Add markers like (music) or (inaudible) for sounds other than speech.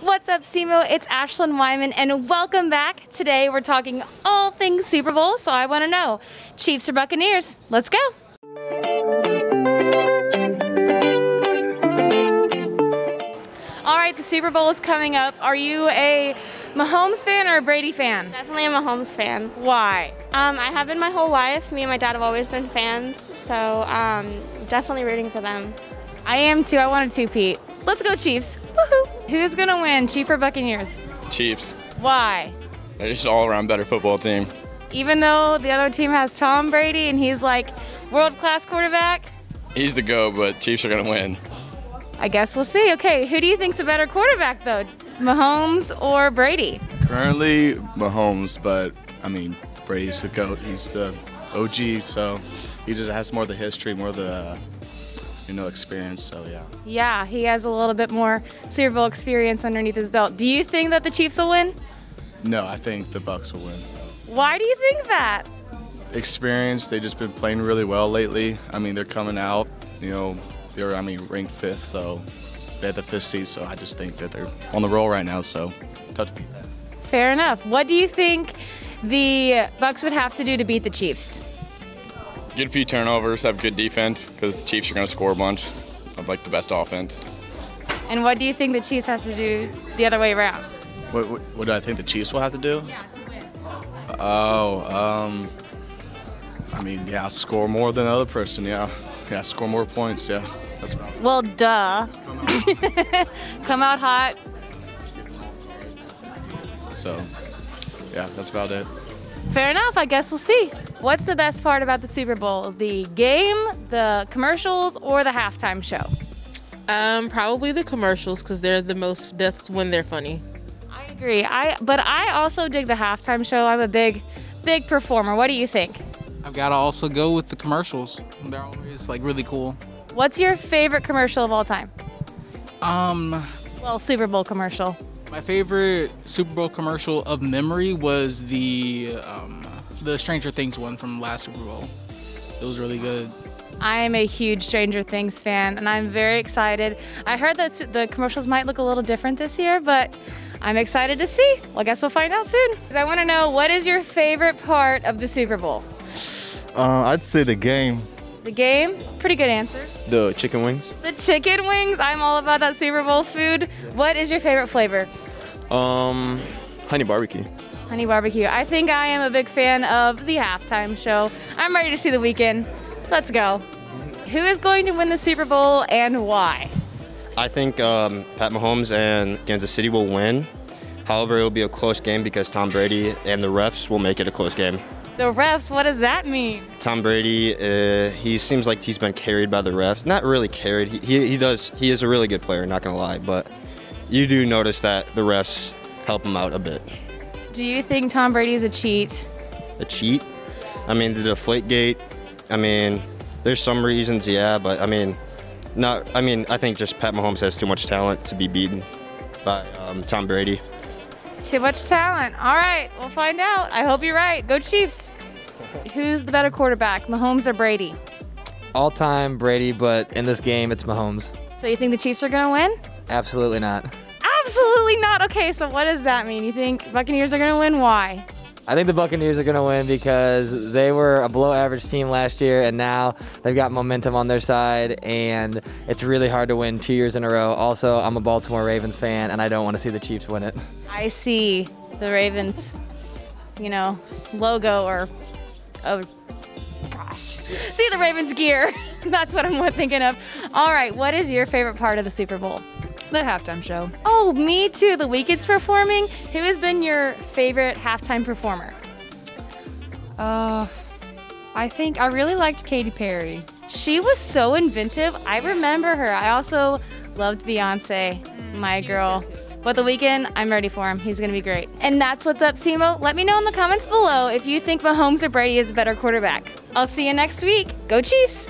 What's up, SEMO? It's Ashlyn Wyman, and welcome back. Today we're talking all things Super Bowl, so I want to know Chiefs or Buccaneers? Let's go. All right, the Super Bowl is coming up. Are you a Mahomes fan or a Brady fan? Definitely a Mahomes fan. Why? Um, I have been my whole life. Me and my dad have always been fans, so um, definitely rooting for them. I am too. I wanted to, Pete. Let's go, Chiefs. Woohoo! Who's gonna win, Chief or Buccaneers? Chiefs. Why? They're just all around better football team. Even though the other team has Tom Brady and he's like world class quarterback, He's the go, but Chiefs are gonna win. I guess we'll see. Okay, who do you think's a better quarterback though, Mahomes or Brady? Currently, Mahomes, but I mean, Brady's the GOAT. He's the OG, so he just has more of the history, more of the, uh, you know, experience. So, yeah. Yeah, he has a little bit more Super Bowl experience underneath his belt. Do you think that the Chiefs will win? No, I think the Bucks will win. Why do you think that? Experience, they've just been playing really well lately. I mean, they're coming out, you know, they're, I mean, ranked fifth, so they had the fifth seed, so I just think that they're on the roll right now, so tough to beat that. Fair enough. What do you think the Bucks would have to do to beat the Chiefs? Get a few turnovers, have good defense, because the Chiefs are gonna score a bunch. I'd like the best offense. And what do you think the Chiefs has to do the other way around? What, what, what do I think the Chiefs will have to do? Yeah, to win. Oh, um, I mean, yeah, score more than the other person. Yeah, yeah, score more points. Yeah, that's what I'm. Well, duh. (laughs) Come out hot. So, yeah, that's about it. Fair enough. I guess we'll see. What's the best part about the Super Bowl? The game, the commercials, or the halftime show? Um, probably the commercials because they're the most. That's when they're funny. I agree. I but I also dig the halftime show. I'm a big, big performer. What do you think? I've got to also go with the commercials. They're always like really cool. What's your favorite commercial of all time? Um, Well, Super Bowl commercial. my favorite Super Bowl commercial of memory was the um, the Stranger Things one from last Super Bowl. It was really good. I am a huge Stranger Things fan, and I'm very excited. I heard that the commercials might look a little different this year, but I'm excited to see. Well, I guess we'll find out soon. 'Cause I want to know what is your favorite part of the Super Bowl? Uh, I'd say the game. The game? Pretty good answer. The chicken wings. The chicken wings. I'm all about that Super Bowl food. What is your favorite flavor? Um, honey barbecue. Honey barbecue. I think I am a big fan of the halftime show. I'm ready to see the Weeknd. Let's go. Who is going to win the Super Bowl and why? I think um, Pat Mahomes and Kansas City will win. However, it will be a close game because Tom Brady and the refs will make it a close game. The refs, what does that mean? Tom Brady, uh, he seems like he's been carried by the refs. Not really carried. He, he, he does. He is a really good player. Not gonna lie, but you do notice that the refs help him out a bit. Do you think Tom Brady is a cheat? A cheat. I mean, the deflate gate. I mean, there's some reasons, yeah, but I mean, not. I mean, I think just Pat Mahomes has too much talent to be beaten by um, Tom Brady. Too much talent. All right, we'll find out. I hope you're right. Go Chiefs. (laughs) Who's the better quarterback, Mahomes or Brady? All time Brady, but in this game it's Mahomes. So you think the Chiefs are going to win? Absolutely not. Absolutely not. Okay, so what does that mean? You think Buccaneers are going to win? Why? I think the Buccaneers are going to win because they were a below average team last year and now they've got momentum on their side and it's really hard to win two years in a row. Also, I'm a Baltimore Ravens fan and I don't want to see the Chiefs win it. I see the Ravens, you know, logo or, oh, gosh. See the Ravens gear. (laughs) That's what I'm thinking of. All right, what is your favorite part of the Super Bowl? The halftime show. Oh, me too. The Weeknd's performing. Who has been your favorite halftime performer? Uh, I think I really liked Katy Perry. She was so inventive. I remember her. I also loved Beyonce, my girl. But the Weeknd, I'm ready for him. He's going to be great. And that's what's up, SEMO. Let me know in the comments below if you think Mahomes or Brady is a better quarterback. I'll see you next week. Go Chiefs!